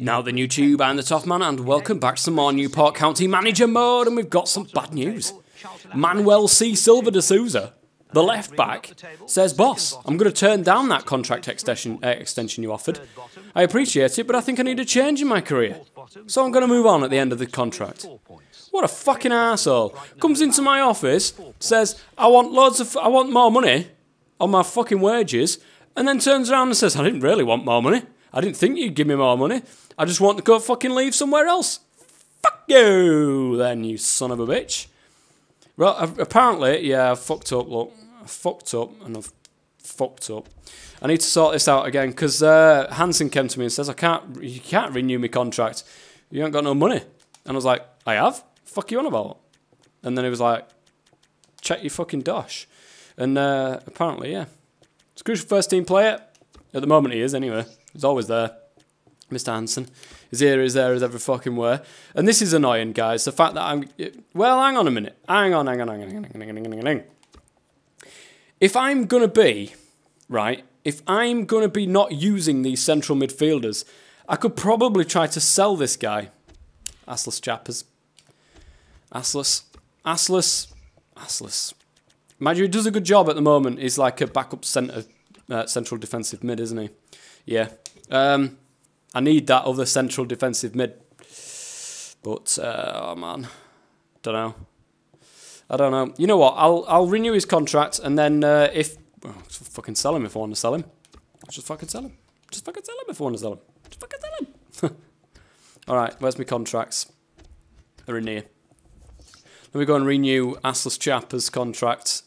Now the new tube, I'm the Top Man, and welcome back to some more Newport County Manager mode, and we've got some bad news. Manuel C. Silva de Souza, the left back, says, Boss, I'm going to turn down that contract extension, uh, extension you offered. I appreciate it, but I think I need a change in my career. So I'm going to move on at the end of the contract. What a fucking asshole. Comes into my office, says, I want loads of, I want more money on my fucking wages, and then turns around and says, I didn't really want more money. I didn't think you'd give me more money. I just want to go fucking leave somewhere else. Fuck you, then, you son of a bitch. Well, apparently, yeah, I fucked up, look. I fucked up, and I've fucked up. I need to sort this out again, because uh, Hansen came to me and says, I can't, you can't renew my contract. You ain't got no money. And I was like, I have? Fuck you on about? And then he was like, check your fucking dosh. And uh, apparently, yeah. It's crucial first team player. At the moment, he is, anyway. He's always there. Mr. Hansen. His ear is there as ever fucking were. And this is annoying, guys. The fact that I'm. Well, hang on a minute. Hang on, hang on, hang on, hang on, hang on, hang on, hang on. If I'm going to be, right, if I'm going to be not using these central midfielders, I could probably try to sell this guy. Assless Chappers. Assless. Assless. Assless. Mind you, he does a good job at the moment. He's like a backup centre, uh, central defensive mid, isn't he? Yeah. Um, I need that other central defensive mid. But, uh, oh man. Don't know. I don't know. You know what? I'll I'll renew his contract and then uh, if well, fucking sell him if I want to sell him. Just fucking sell him. Just fucking sell him if I want to sell him. Just fucking sell him. All right, where's my contracts? They're in here. Let me go and renew Assless Chapper's contract.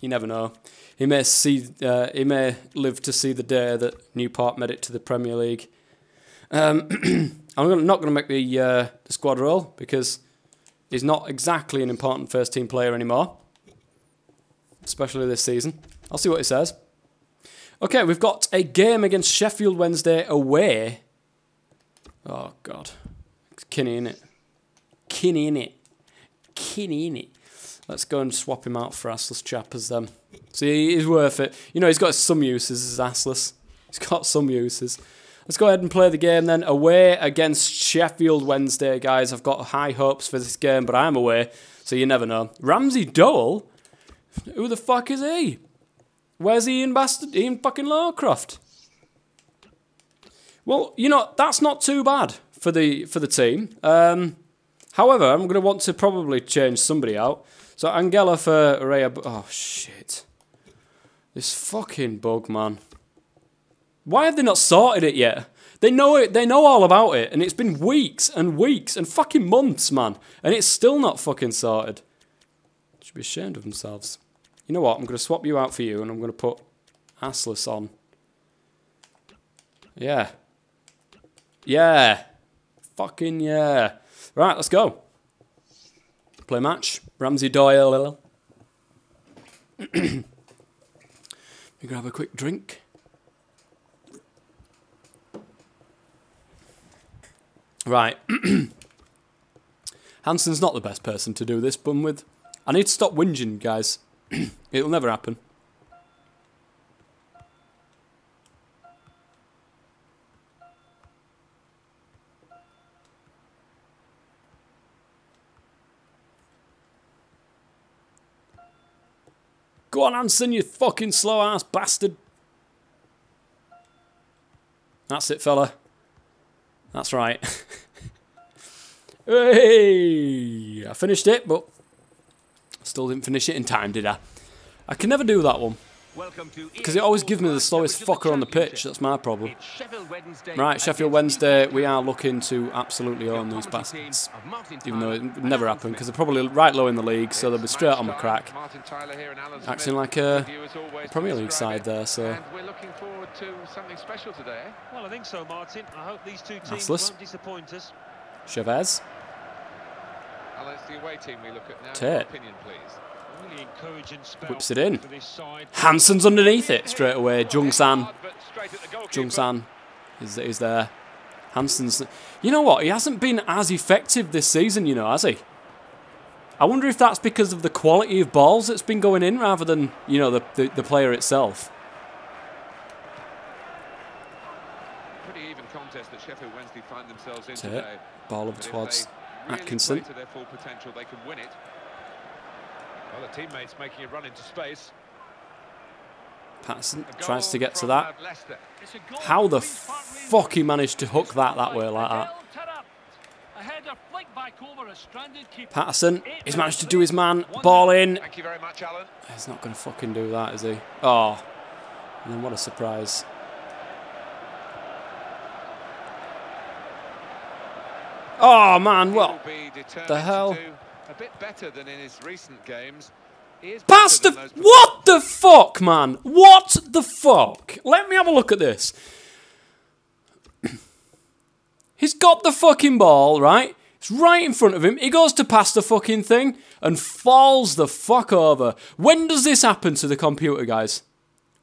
You never know. He may see. Uh, he may live to see the day that Newport made it to the Premier League. Um, I'm not going to make the uh, the squad roll because he's not exactly an important first team player anymore, especially this season. I'll see what he says. Okay, we've got a game against Sheffield Wednesday away. Oh God, it's Kinney in it. Kinney in it. Kinney in it. Let's go and swap him out for assless chappers then. See, he's worth it. You know, he's got some uses as assless. He's got some uses. Let's go ahead and play the game then. Away against Sheffield Wednesday, guys. I've got high hopes for this game, but I'm away, so you never know. Ramsey Dole? Who the fuck is he? Where's Ian Bastard? Ian fucking Lawcroft? Well, you know, that's not too bad for the for the team. Um, however, I'm going to want to probably change somebody out. So Angela for Raya. Oh, shit. This fucking bug, man. Why have they not sorted it yet? They know it. They know all about it, and it's been weeks and weeks and fucking months, man, and it's still not fucking sorted. Should be ashamed of themselves. You know what? I'm going to swap you out for you, and I'm going to put Assless on. Yeah. Yeah. Fucking yeah. Right, let's go. Play match. Ramsey Doyle. you grab a quick drink. Right. Hansen's not the best person to do this bun with. I need to stop whinging, guys. It'll never happen. Go on, Hansen, you fucking slow ass bastard. That's it, fella. That's right. hey! I finished it, but still didn't finish it in time, did I? I can never do that one. Because it always gives me the slowest fucker on the pitch, that's my problem. Right, Sheffield Wednesday, we are looking to absolutely own these bastards. Even though it never happened, because they're probably right low in the league, so they'll be straight on the crack. Acting like a Premier League side there, so... Well, I think so, Martin. I hope these two teams won't disappoint us. Chavez. Tate. Whips it in. Hansen's underneath it straight away. Jung San. Jung San is, is there. Hansen's. You know what? He hasn't been as effective this season, you know, has he? I wonder if that's because of the quality of balls that's been going in rather than, you know, the, the, the player itself. Sheffield Wednesday find themselves in today. Ball over towards they really Atkinson. to their full potential, they can win it. Well, the teammates making a run into space. Patterson tries to get to that. Leicester. It's a goal How the for Queen's Park Rangers. fuck he managed to hook that that way like that? Miguel Turra. A header flicked back over a stranded keeper. Patterson, he's managed to do his man. Ball in. Thank you very much, Alan. He's not going to fucking do that, is he? Oh. And then what a surprise. Oh, man, He well. will be determined the hell? A bit better than in his recent games. Past the... better than those What the fuck, man? What the fuck? Let me have a look at this. He's got the fucking ball, right? It's right in front of him. He goes to pass the fucking thing and falls the fuck over. When does this happen to the computer, guys?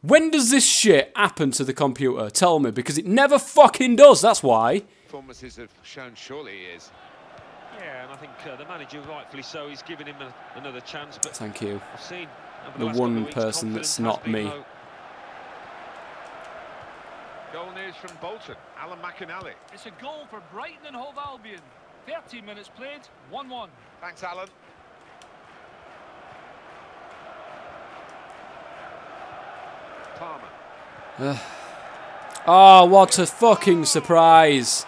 When does this shit happen to the computer? Tell me, because it never fucking does, that's why. performances have shown surely he is. Yeah, and I think uh, the manager, rightfully so, he's giving him a, another chance. But Thank you. I've seen over The one weeks, person that's not me. low. Goal news from Bolton. Alan McInally. It's a goal for Brighton and Hove Albion. 13 minutes played, 1-1. Thanks, Alan. Palmer. Oh, what a fucking surprise.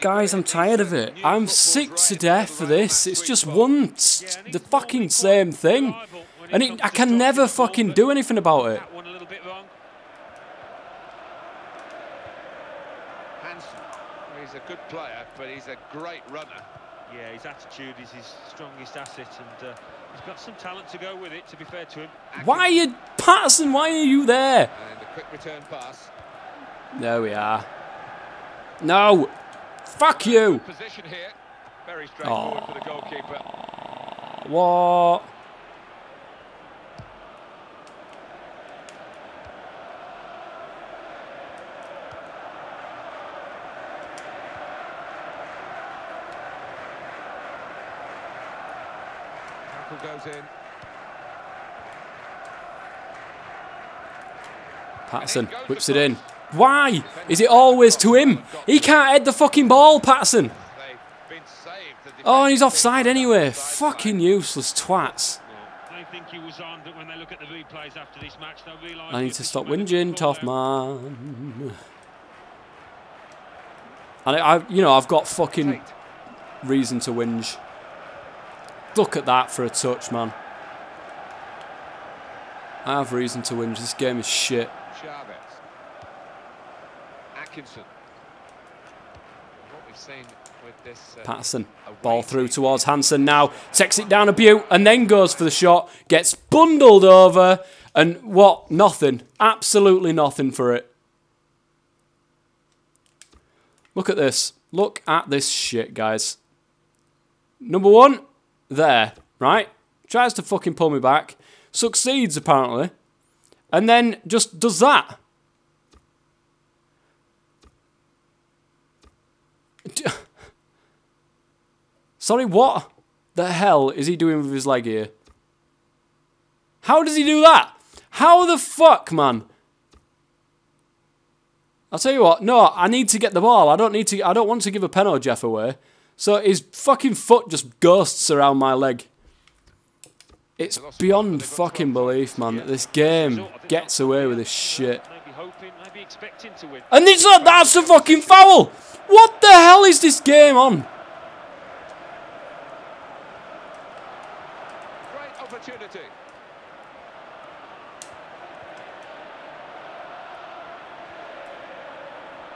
Guys, I'm tired of it. I'm sick to death for this. It's just one, s- the fucking same thing. And it, I can never fucking do anything about it. One little bit wrong. Hansen. He's a good player, but he's a great runner. Yeah, his attitude is his strongest asset, and uh, he's got some talent to go with it. To be fair to him, Why are you, Patterson, why are you there? And a quick return pass. There we are. No! Fuck you! Position here. Very straightforward for the goalkeeper. What? Tackle goes in. Patterson whips it in. Why? Is it always to him? He can't head the fucking ball, Patterson. Oh, he's offside anyway. Fucking useless twats. I need to stop whinging, tough man. And I, I, you know, I've got fucking reason to whinge. Look at that for a touch, man. I have reason to whinge. This game is shit. Atkinson. What we've seen with this. Uh, Patterson. Ball through towards Hansen now. Takes it down a butte and then goes for the shot. Gets bundled over. And what? Nothing. Absolutely nothing for it. Look at this. Look at this shit, guys. Number one, there, right? Tries to fucking pull me back. Succeeds, apparently. And then just does that. Sorry, what the hell is he doing with his leg here? How does he do that? How the fuck, man? I'll tell you what. No, I need to get the ball. I don't need to. I don't want to give a pen or Jeff away. So his fucking foot just ghosts around my leg. It's beyond fucking belief, man, that this game gets away with this shit. Maybe expecting to win. And it's not, that's a fucking foul! What the hell is this game on? Great opportunity.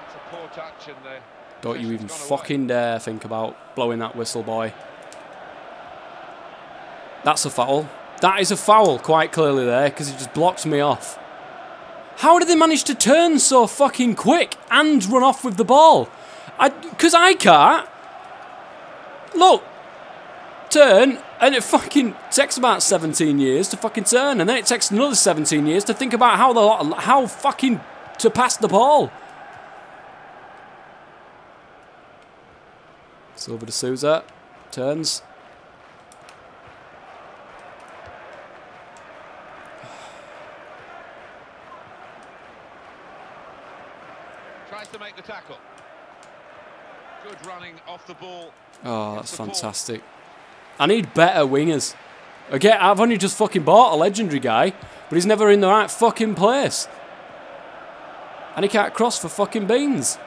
It's a poor touch and the Don't you even possession's away. fucking dare think about blowing that whistle, boy. That's a foul. That is a foul, quite clearly there, because he just blocks me off. How did they manage to turn so fucking quick and run off with the ball? I, because I can't. Look, turn, and it fucking takes about 17 years to fucking turn, and then it takes another 17 years to think about how the how fucking to pass the ball. Silva de Souza turns. Tries to make the Good running off the ball. Oh, that's fantastic. I need better wingers. Again, I've only just fucking bought a legendary guy, but he's never in the right fucking place. And he can't cross for fucking beans.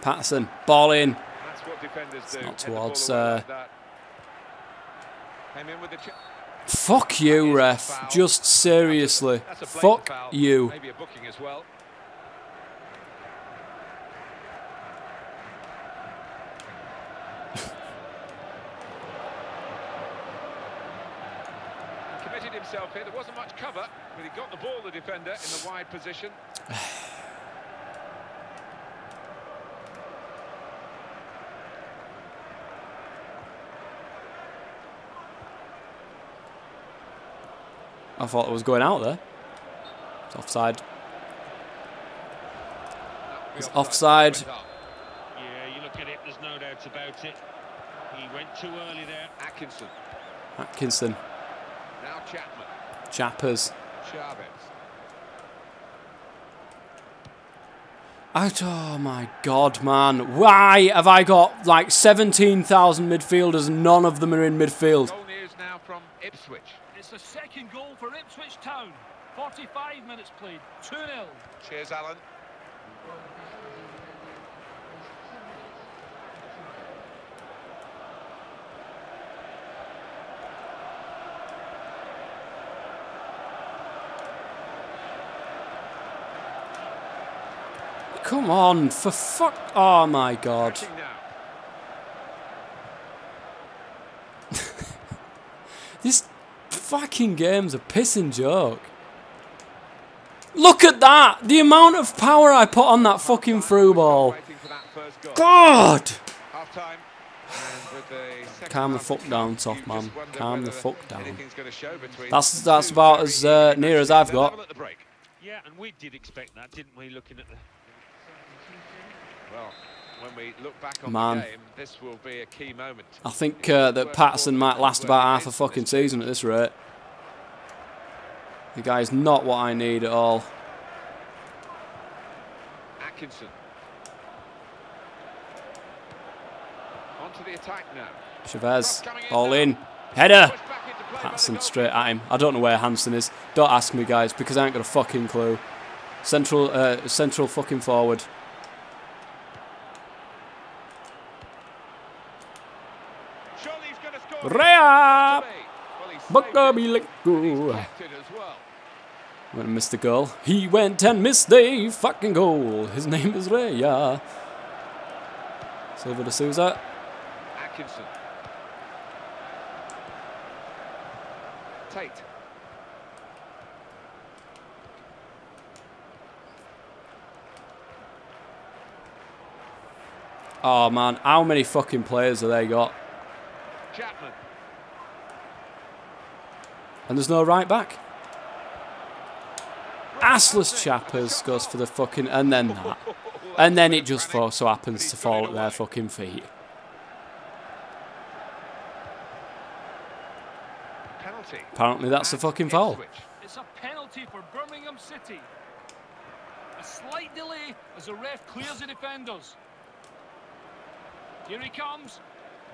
Patterson, ball in. That's what defenders It's do. not Head the ball towards, uh, like that. Came in with the ch- Fuck you, ref. Just seriously. That's a blatant Fuck foul. you. Maybe a booking as well. He committed himself here. There wasn't much cover, but he got the ball, the defender, in the wide position. I thought it was going out there. It's offside. That would be It's offside. offside. Went up. Yeah, you look at it, there's no doubt about it. He went too early there. Atkinson. Atkinson. Now Chapman. Chappers. Chavez. Out. Oh my god, man. Why have I got like 17,000 midfielders and none of them are in midfield? Goal now from Ipswich. It's the second goal for Ipswich Town. 45 minutes played. 2 0. Cheers, Alan. Come on, for fuck. Oh my god. Attacking now. This fucking game's a pissing joke. Look at that! The amount of power I put on that fucking through ball. God! Calm the fuck down, tough man. Calm the fuck down. That's that's about as uh, near as I've got. Yeah, and we did expect that, didn't we, looking at the... Well, when we look back on Man. the game, this will be a key moment. I think uh, that Patterson might last about half a fucking season at this rate. The guy's not what I need at all. Atkinson. On to the attack now. Chavez, all in. Header! Pushed back into play by the Patterson straight at him. I don't know where Hansen is. Don't ask me, guys, because I ain't got a fucking clue. Central, uh, central fucking forward. Surely he's gonna score. Rea! Well, he saved Buckaby it, like and he's go. kept it as well. Went and missed the goal. He went and missed the fucking goal. His name is Raya. Silva de Souza. Atkinson. Tate. Oh man, how many fucking players have they got? Chapman. And there's no right back. Assless Chappers goes for the fucking and then that. And then it just for so happens to fall at their fucking feet. Penalty. Apparently that's a At fucking foul. Ipswich. It's a penalty for Birmingham City. A slight delay as the ref clears the defenders. Here he comes.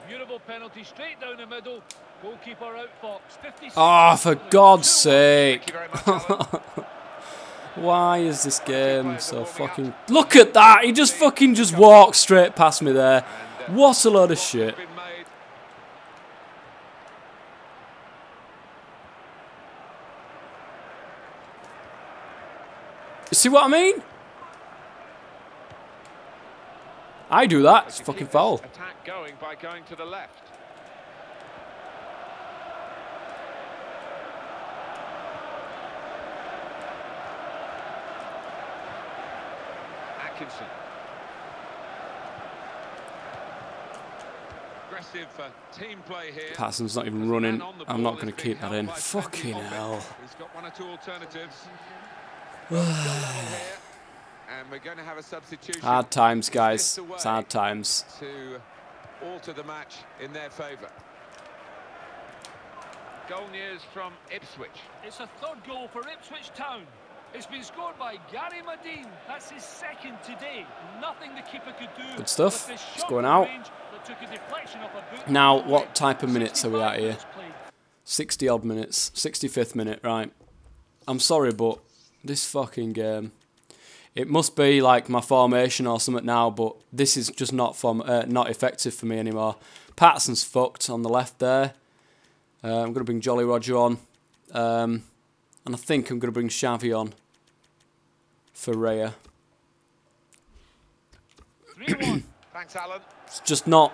Beautiful penalty straight down the middle. Goalkeeper out Fox. 56 Oh, for God's sake. you very much, Alan. Why is this game so fucking... Look at that! He just fucking just walked straight past me there. Uh, what a load of shit. Made. See what I mean? I do that. It's fucking foul. Attack going by going to the left. Atkinson. Aggressive uh, team play here. Not even running. man on the I'm not going to keep that in. Fucking hell. He's got one or two alternatives. here, and we're going to have a substitution. Hard times, guys. Dismissed It's hard times. To alter the match in their favour. Goal news from Ipswich. It's a third goal for Ipswich Town. It's been scored by Gary Madine. That's his second today. Nothing the keeper could do. Good stuff. It's going out. took a off a boot. Now, what type of minutes are we at here? 60 odd minutes, 65th minute, right. I'm sorry, but this fucking game, it must be like my formation or something now, but this is just not form, uh, not effective for me anymore. Patterson's fucked on the left there. Uh, I'm going to bring Jolly Roger on. Um, and I think I'm going to bring Xavi on for Raya. Thanks, Alan. It's just not,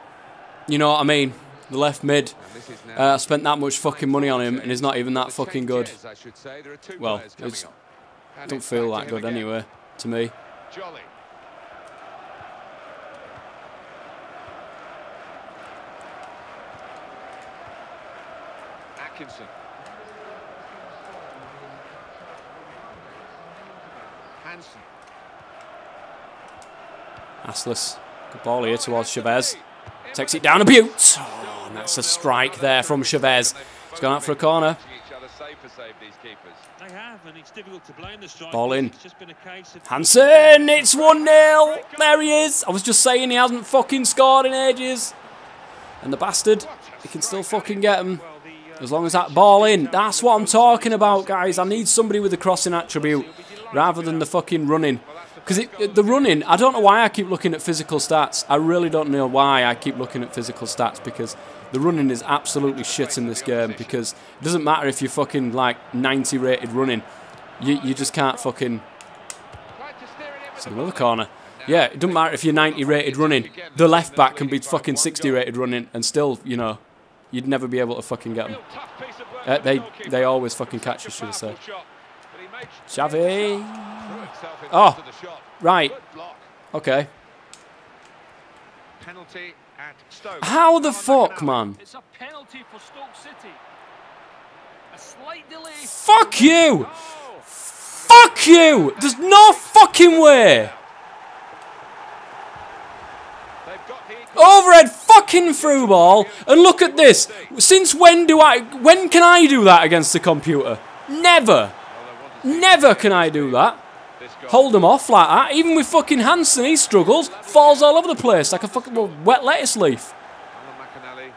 you know what I mean? The left mid. And this is now Uh, I spent that much fucking money on him, and he's not even that fucking good. changes, I should say. There are two Well, it's- Don't feel that good anyway, to me. Jolly. Atkinson. Hansen. Assless. Good ball here oh, towards Chavez. Takes it down a butte. Oh, and that's a strike there from Chavez. He's gone out for a corner. Ball in. It's just been a case of Hansen, it's 1 0. There he is. I was just saying he hasn't fucking scored in ages. And the bastard, he can still fucking get him. Well, the, As long as that ball in. That's what I'm talking about, guys. I need somebody with a crossing attribute rather than the fucking running. Because the running, I don't know why I keep looking at physical stats. I really don't know why I keep looking at physical stats because the running is absolutely shit in this game. Because it doesn't matter if you're fucking like 90 rated running, you, you just can't fucking. It's another corner. Yeah, it doesn't matter if you're 90 rated running. The left back can be fucking 60 rated running and still, you know, you'd never be able to fucking get them. Uh, they they always fucking catch Such should I say. Xavi. Threw himself in Oh, front of the shot. right. Okay. Penalty at Stoke. How the fuck, man? It's a penalty for Stoke City. A slight delay. Fuck you! Oh, Fuck you! There's no fucking way! they've got the equal- Overhead fucking through ball, and look at this. Since when do I. When can I do that against the computer? Never! Well, they want to see Never can I do that. Hold him off like that. Even with fucking Hansen, he struggles. Falls all over the place like a fucking wet lettuce leaf. Alan McInally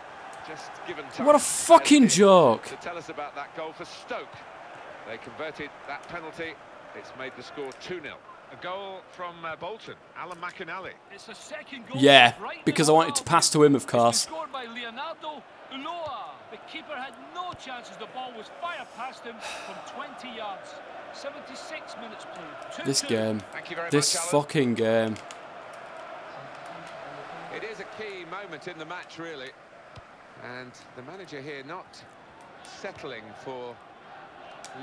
just given time What a fucking to joke. tell us about that goal for Stoke. They converted that penalty. It's made the score 2-0. A goal from uh, Bolton, Alan McInally. It's a second goal. Yeah, right because I wanted to pass to him, of course. scored by Leonardo Ulloa. The keeper had no chances. The ball was fired past him from 20 yards. 76 minutes played. 2-2. This game. Thank you very This much, fucking game. It is a key moment in the match, really. And the manager here not settling for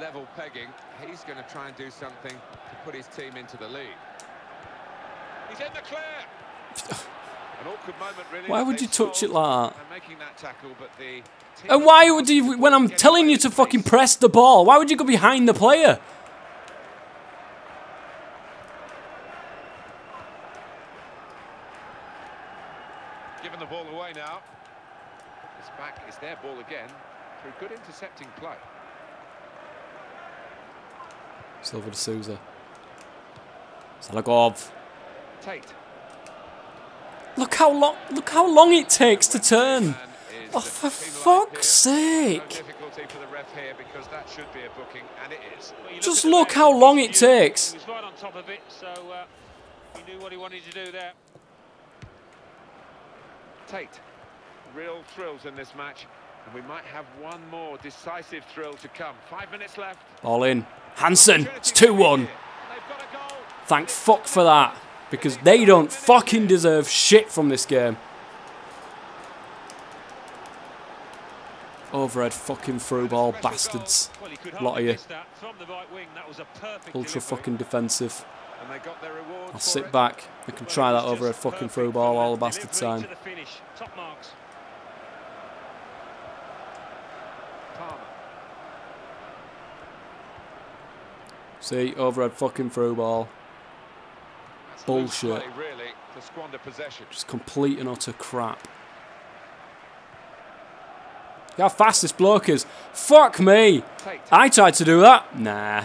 level pegging. He's going to try and do something to put his team into the lead. He's in the clear. An awkward moment, really. Why would you touch it like that? And making that tackle, but the And why would you, when I'm telling you to fucking press the ball, why would you go behind the player? Giving the ball away now. It's back. It's their ball again through good intercepting play. Silva de Souza. Tate. Look how long, look how long it takes to turn. Oh, for fuck's sake. difficulty for the ref here because that should be a booking, and it is. Well, you Just look how long it takes. He was right on top of it, so uh, he knew what he wanted to do there. Tate. Real thrills in this match, and we might have one more decisive thrill to come. Five minutes left. All in. Hansen. It's 2 1. They've got a goal. Thank fuck for that. Because they don't fucking deserve shit from this game. Overhead fucking through ball bastards. Well, Lot of you. miss that from the right wing. That was a perfect Ultra delivery. fucking defensive. And they got their I'll sit back. I can try that overhead fucking through ball all the bastard time. To the finish. Top marks. Palmer. See, overhead fucking through ball. Bullshit. Really, to squander possession. Just complete and utter crap. how fast this bloke is. Fuck me. I tried to do that. Nah.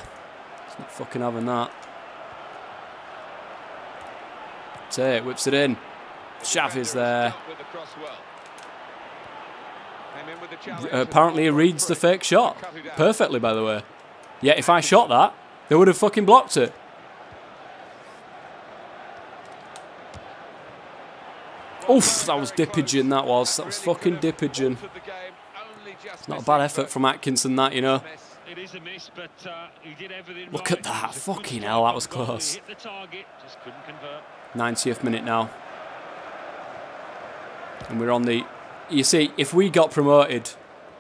It's not fucking having that. Tate whips it in. Xavi's there. With the cross well. Came in with the challenge and apparently he reads the fake shot. Cut it out. Perfectly, by the way. Yeah, if I shot that, they would have fucking blocked it. Oof, that was dippaging, that was. That was fucking just Not a bad effort from Atkinson, that, you know. miss. But uh, Look right. at that, fucking hell, that was close. target, just couldn't convert. 90th minute now. And we're on the. You see, if we got promoted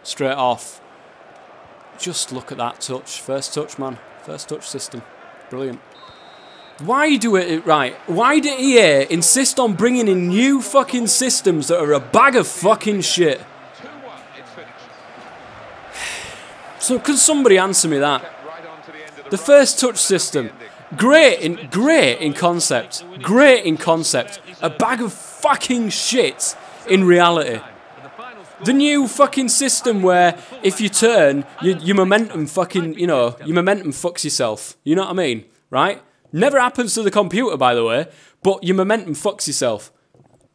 straight off, just look at that touch. First touch, man. First touch system. Brilliant. Why do it right? Why did EA insist on bringing in new fucking systems that are a bag of fucking shit? 2-1, it's finished. So, can somebody answer me that? The first touch system, great in great in concept, great in concept, a bag of fucking shit in reality. The new fucking system where if you turn, your momentum fucking, you know, your momentum fucks yourself. You know what I mean, right? Never happens to the computer, by the way, but your momentum fucks yourself.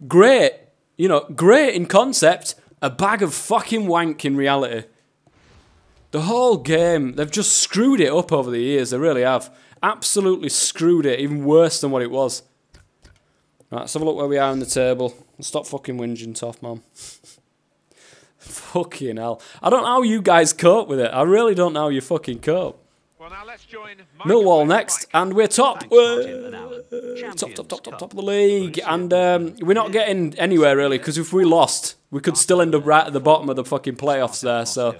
Great, you know, great in concept, a bag of fucking wank in reality. The whole game, they've just screwed it up over the years. They really have. Absolutely screwed it, even worse than what it was. Right, let's have a look where we are on the table. Stop fucking whinging, tough man. fucking hell. I don't know how you guys cope with it. I really don't know how you fucking cope. Well, now let's join Millwall next, Mike. and we're top. Whoa. Top, top, top, top, top of the league. And um, we're not getting anywhere really, because if we lost, we could still end up right at the bottom of the fucking playoffs there. So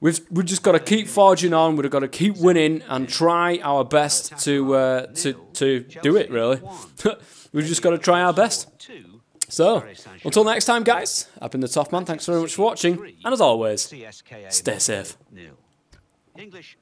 we've we've just got to keep forging on. We've got to keep winning and try our best to uh, to to do it. Really, we've just got to try our best. So until next time, guys. I've been the Top Man. Thanks very much for watching, and as always, stay safe. English